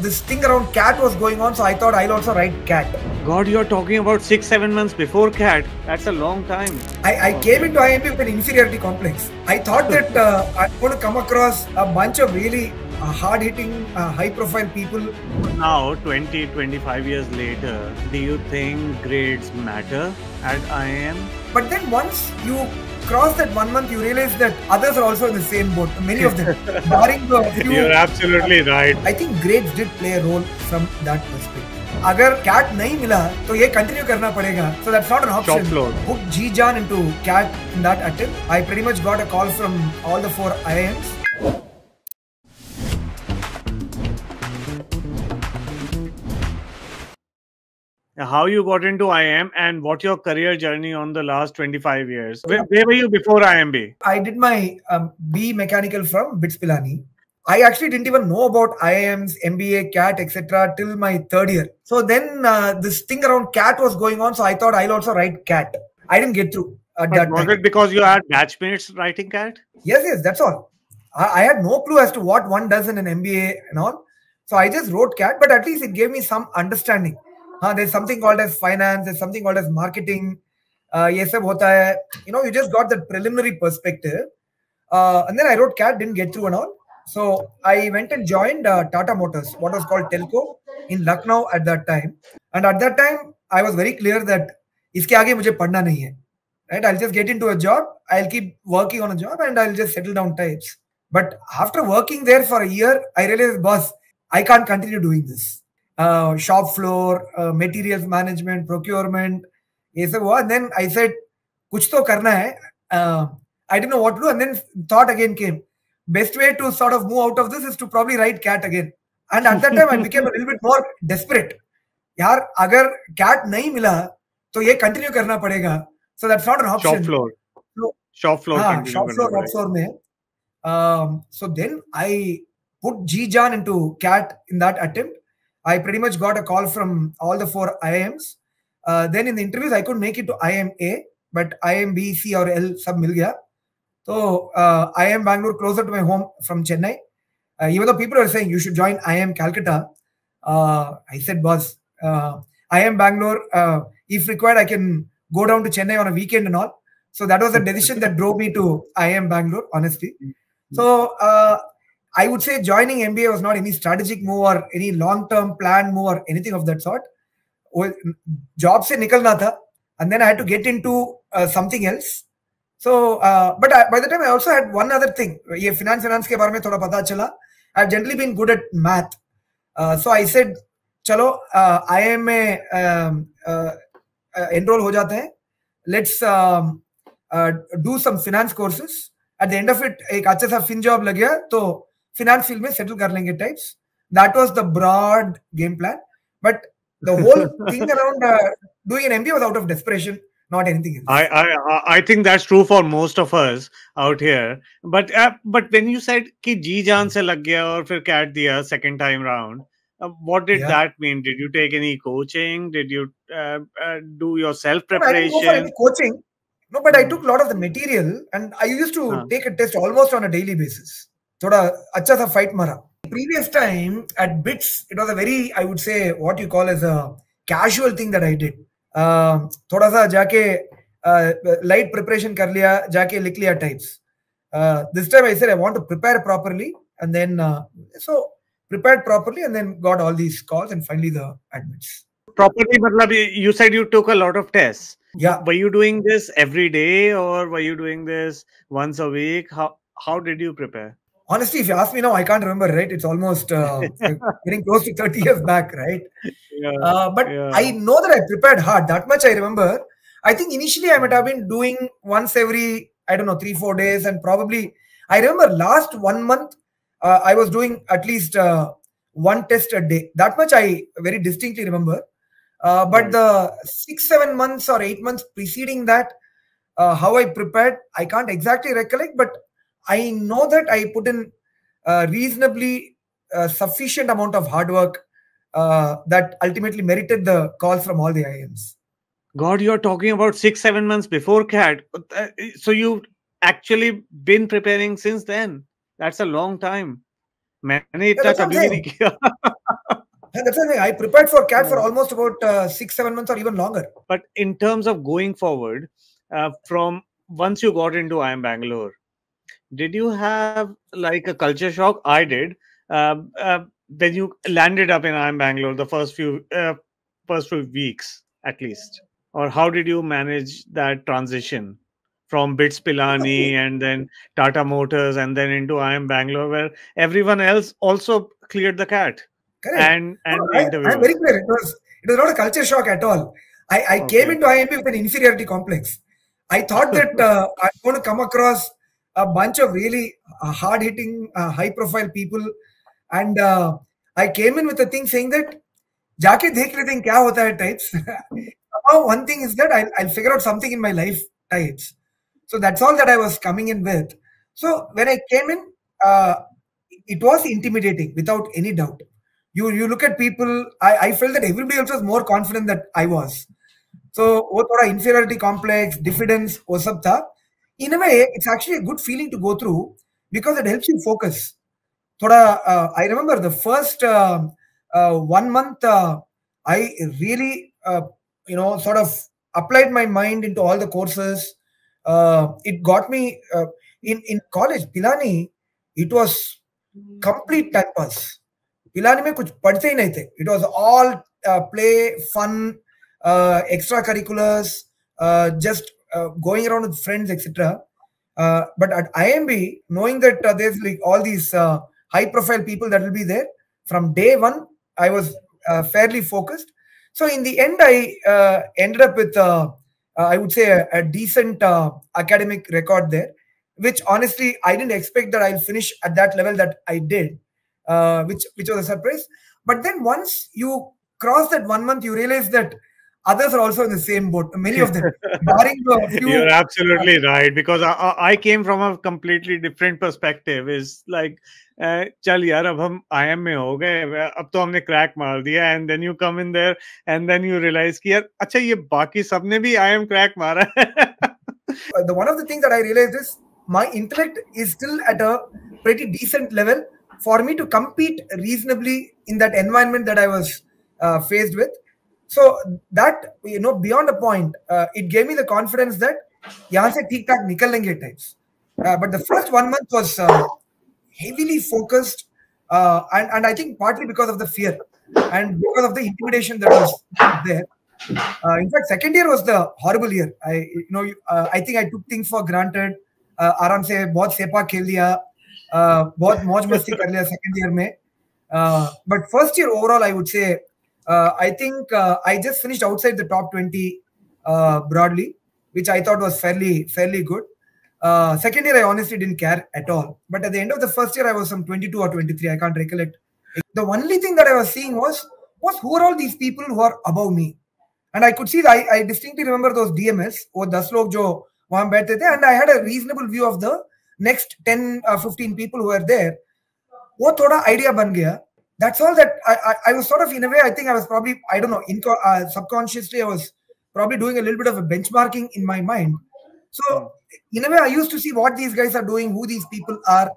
This thing around cat was going on, so I thought I'll also write cat. God, you're talking about six, seven months before cat. That's a long time. I, I came into IIMB with an inferiority complex. I thought that uh, I'm going to come across a bunch of really uh, hard hitting, uh, high profile people. Now, 20, 25 years later, do you think grades matter at IIM? But then once you cross that one month, you realize that others are also in the same boat. Many of them, barring the few. You're absolutely right. I think grades did play a role from that perspective. अगर CAT नहीं मिला तो ये continue करना पड़ेगा so that's not N Shop option floor. put G Jan into cat in that attempt. I pretty much got a call from all the four How you got into IIM and what your career journey on the last 25 years? Where, where were you before IIMB? I did my um, B mechanical from BITS Pilani. I actually didn't even know about IIMs, MBA, CAT, etc. till my third year. So then uh, this thing around CAT was going on, so I thought I'll also write CAT. I didn't get through at But that was it because you had batchmates writing cat? Yes, yes, that's all. I, I had no clue as to what one does in an MBA and all. So I just wrote CAT, but at least it gave me some understanding. Uh, there's something called as finance, there's something called as marketing. Uh, ये सब होता है. You know, you just got that preliminary perspective. Uh, and then I wrote CAT, didn't get through and all. So I went and joined uh, Tata Motors, what was called Telco in Lucknow at that time. And at that time, I was very clear that इसके आगे मुझे पढ़ना नहीं है. Right? I'll just get into a job. I'll keep working on a job and I'll just settle down types. But after working there for a year, I realized, boss, I can't continue doing this. Shop floor material management procurement ये सब हुआ. Then I said कुछ तो करना है. I don't know what to then thought again came best way to sort of move out of this is to probably write cat again. And at that time i became a little bit more desperate. यार अगर CAT नहीं मिला तो ये continue करना पड़ेगा. So that's not an option shop floor shop floor हाँ shop floor shop floor में. सो देन आई पुट जी जान into CAT in that attempt I pretty much got a call from all the four IIMs. Uh, then in the interviews, I couldn't make it to IIMA, but IIM B, C or L sub mil gaya. So uh, IIM Bangalore closer to my home from Chennai. Uh, even though people are saying you should join IIM Calcutta, uh, I said, boss, uh, IIM Bangalore, uh, if required, I can go down to Chennai on a weekend and all. So that was a decision that drove me to IIM Bangalore, honestly. So uh, I would say joining MBA was not any strategic move or any long-term plan move or anything of that sort. वो job से निकलना था, and then I had to get into uh, something else. So, uh, but I, by the time I also had one other thing. ये finance finance के बारे में थोड़ा पता चला. I've generally been good at math. Uh, so I said, चलो uh, IIM में um, uh, uh, enroll हो जाते हैं. Let's um, uh, do some finance courses. At the end of it, एक अच्छा सा fin job लग गया तो finance field में settle कर लेंगे types. That was the broad game plan. But the whole thing around uh, doing an MBA was out of desperation, not anything else. I, I I- I think that's true for most of us out here. But uh, but when you said कि जी जान से लग गया और फिर cat दिया second time round, uh, what did Yeah. that mean? Did you take any coaching? Did you uh, uh, do your self No, I didn't go for preparation? any coaching. No, but I took a lot of the material and I used to Huh. take a test almost on a daily basis. थोड़ा अच्छा सा fight मारा. Previous time at BITS, it was a very, I would say, what you call as a casual thing that I did. Uh, थोड़ा सा जाके uh, light preparation कर लिया, जाके लिख लिया types. Uh, this time I said I want to prepare properly and then uh, so prepared properly and then got all these calls and finally the admits. Properly, matlab, you you said you took a lot of tests. Yeah. Were you doing this every day or were you doing this once a week? How how did you prepare? Honestly, if you ask me now, I can't remember, right? It's almost uh, getting close to 30 years back, right? Yeah. Uh, but Yeah. I know that I prepared hard. That much I remember. I think initially I might have been doing once every, I don't know, three, four days. And probably, I remember last one month, uh, I was doing at least uh, one test a day. That much I very distinctly remember. Uh, but Right. the six, seven months or eight months preceding that, uh, how I prepared, I can't exactly recollect, but I know that I put in a reasonably uh, sufficient amount of hard work uh, that ultimately merited the calls from all the IIMs. God, you're talking about six, seven months before CAT. Uh, so you've actually been preparing since then. That's a long time. मैंने इतना कभी भी that's the. I prepared for CAT for almost about uh, six, seven months or even longer. But in terms of going forward, uh, from once you got into IIM Bangalore, did you have like a culture shock? I did. Um, uh, when you landed up in IIM Bangalore, the first few uh, first few weeks at least, or how did you manage that transition from Bits Pilani and then Tata Motors and then into IIM Bangalore, where everyone else also cleared the cat Correct. and and No, I. I'm very clear. It was it was not a culture shock at all. I, I came into IIMB with an inferiority complex. I thought that uh, I'm going to come across a bunch of really uh, hard hitting, uh, high profile people, and uh, I came in with a thing saying that जाके देख लेते हैं क्या होता है types. Somehow one thing is that I'll, I'll figure out something in my life types. So that's all that I was coming in with. So when I came in, uh, it was intimidating without any doubt. You you look at people, I, I felt that everybody else was more confident than I was. So वो थोड़ा inferiority complex, diffidence वो सब था. in a way, it's actually a good feeling to go through because it helps you focus. Thoda, uh, I remember the first uh, uh, one month, uh, I really, uh, you know, sort of applied my mind into all the courses. Uh, it got me in in college, Pilani. It was complete time pass. Pilani mein kuch padte hi nahi the. It was all play, fun, extracurriculars, just uh, going around with friends etc uh, but at imb knowing that uh, there's like all these uh, high profile people that will be there from day one i was uh, fairly focused so in the end i uh, ended up with i would say a, a decent academic record there which honestly i didn't expect that i'll finish at that level that i did which which was a surprise. But then once you cross that one month, you realize that others are also in the same boat. Many of them, barring a few. You're absolutely right because I, I I came from a completely different perspective. Is like, uh, चल यार अब हम IM में हो गए अब तो हमने क्रैक मार दिया and then you come in there and then you realize कि यार अच्छा ये बाकी सबने भी IM क्रैक मारा है Uh, the one of the things that I realized is my intellect is still at a pretty decent level for me to compete reasonably in that environment that I was uh, faced with. So that you know, beyond a point, uh, it gave me the confidence that यहाँ से ठीक ठाक निकल लेंगे types. Uh, but the first one month was uh, heavily focused, uh, and and I think partly because of the fear and because of the intimidation that was there. Uh, in fact, second year was the horrible year. I, you know, uh, I think I took things for granted. Uh, आराम से बहुत सेपा खेल लिया, uh, बहुत मौज मस्ती कर लिया second year में. Uh, but first year overall, I would say, uh, I think uh, I just finished outside the top 20 uh, broadly, which I thought was fairly fairly good. Uh, second year, I honestly didn't care at all. But at the end of the first year, I was some 22 or 23. I can't recollect. The only thing that I was seeing was was who are all these people who are above me? And I could see that I, I distinctly remember those DMS or 10 लोग जो वहां बैठते थे and I had a reasonable view of the next 10 uh, 15 people who were there. वो थोड़ा idea बन गया. That's all that I, I, I was sort of in a way I think I was probably I don't know inco- uh, subconsciously I was probably doing a little bit of a benchmarking in my mind. So in a way I used to see what these guys are doing, who these people are,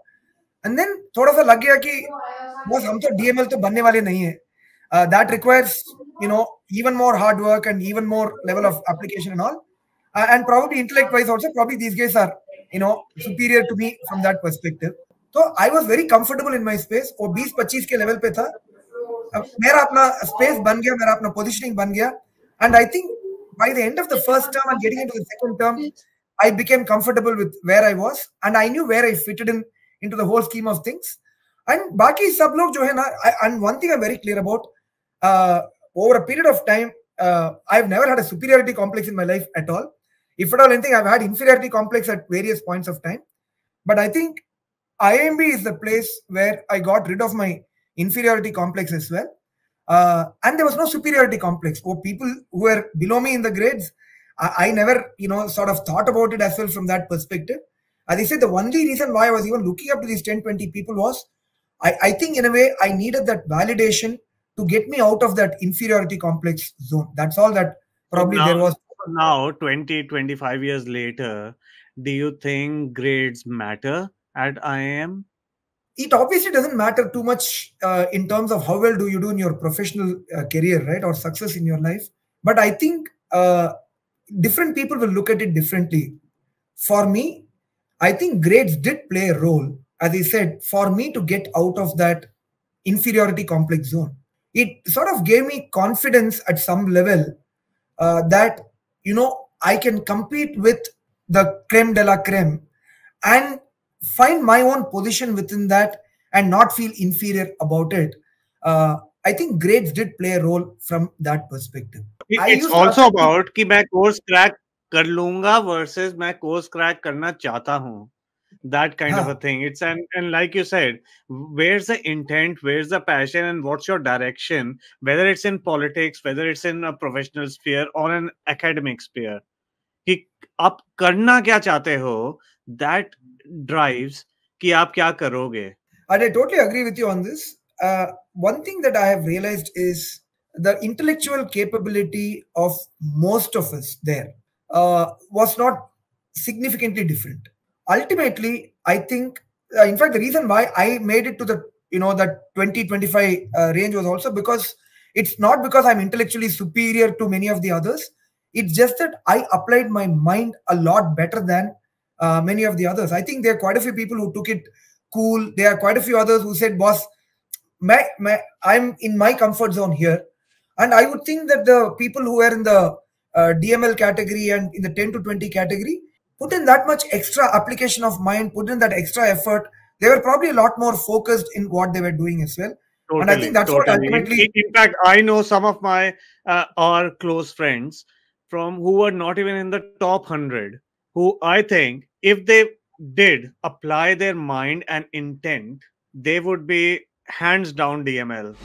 and then थोड़ा सा लग गया कि बस हम तो DML तो बनने वाले नहीं है. Uh, that requires you know even more hard work and even more level of application and all uh, and probably intellect wise also probably these guys are you know superior to me from that perspective so i was very comfortable in my space वो 20 25 के level पे था अब मेरा अपना space बन गया मेरा अपना पोजीशनिंग बन गया and i think by the end of the first term and getting into the second term i became comfortable with where i was and i knew where i fitted in into the whole scheme of things and बाकी सब लोग जो है ना I- and one thing i'm very clear about uh, over a period of time, uh, I've never had a superiority complex in my life at all. If at all anything, I've had inferiority complex at various points of time. But I think IIMB is the place where I got rid of my inferiority complex as well. Uh, and there was no superiority complex. For people who were below me in the grades, I, I never, you know, sort of thought about it as well from that perspective. As I said, the only reason why I was even looking up to these 10, 20 people was I, I think in a way I needed that validation to get me out of that inferiority complex zone. That's all that probably now, there was. now 20 25 years later do you think grades matter at IIM it obviously doesn't matter too much uh, in terms of how well do you do in your professional uh, career, right, or success in your life. But I think uh, different people will look at it differently. For me, I think grades did play a role, as I said, for me to get out of that inferiority complex zone. It sort of gave me confidence at some level uh, that you know I can compete with the creme de la creme and find my own position within that and not feel inferior about it. Uh, I think grades did play a role from that perspective. It's also about कि मैं course crack कर लूंगा versus मैं course crack करना चाहता हूँ. That kind huh. of a thing. It's an and like you said, where's the intent, where's the passion, and what's your direction? Whether it's in politics, whether it's in a professional sphere or an academic sphere. कि आप करना क्या चाहते हो that drives कि आप क्या करोगे and I totally agree with you on this. Uh, one thing that I have realized is the intellectual capability of most of us there uh, was not significantly different. Ultimately, I think, uh, in fact, the reason why I made it to the you know that 20 25 uh, range was also because it's not because I'm intellectually superior to many of the others. It's just that I applied my mind a lot better than uh, many of the others. I think there are quite a few people who took it cool. There are quite a few others who said, boss, my, my, I'm in my comfort zone here. And I would think that the people who are in the uh, DML category and in the 10 to 20 category put in that much extra application of mind, put in that extra effort. They were probably a lot more focused in what they were doing as well. Totally, and I think that's totally. what ultimately. In, in, fact, I know some of my uh, our close friends from who were not even in the top hundred, who I think if they did apply their mind and intent, they would be hands down DML.